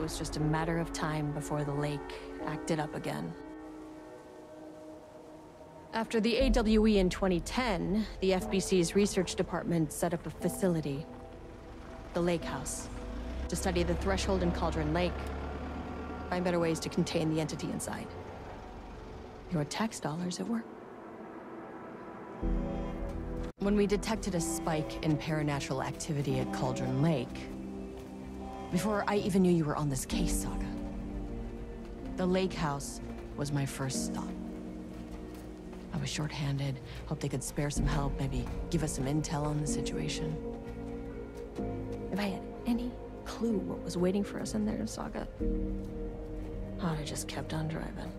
it was just a matter of time before the lake acted up again. After the AWE in 2010, the FBC's research department set up a facility, the Lake House, to study the threshold in Cauldron Lake, find better ways to contain the entity inside. Your tax dollars at work. When we detected a spike in paranatural activity at Cauldron Lake, before I even knew you were on this case, Saga, the Lake House was my first stop. I was short-handed, hoped they could spare some help, maybe give us some intel on the situation. If I had any clue what was waiting for us in there, Saga, I'd have just kept on driving.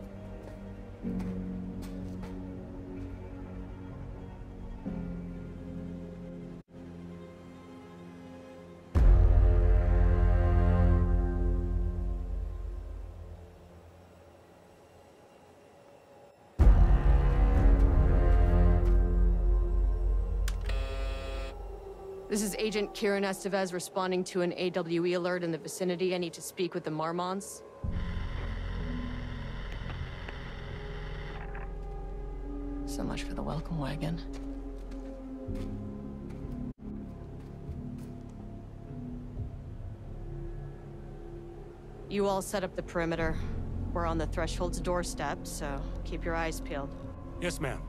This is Agent Kiran Estevez responding to an AWE alert in the vicinity. I need to speak with the Marmonts. So much for the welcome wagon. You all set up the perimeter. We're on the Threshold's doorstep, so keep your eyes peeled. Yes, ma'am.